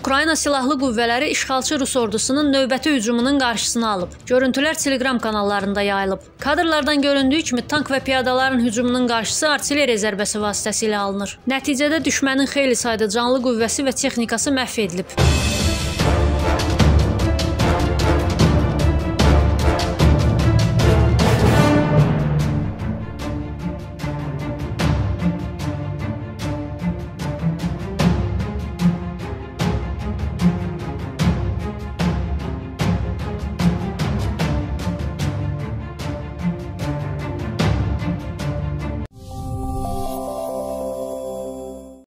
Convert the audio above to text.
Ukrayna silahlı qüvvələri işğalçı Rus ordusunun növbəti hücumunun qarşısını alıb. Görüntülər Telegram kanallarında yayılıb. Kadrlardan göründüyü kimi tank və piyadaların hücumunun qarşısı artilleriya zərbəsi vasitəsilə alınır. Nəticədə düşmənin xeyli sayda canlı qüvvəsi və texnikası məhv edilib.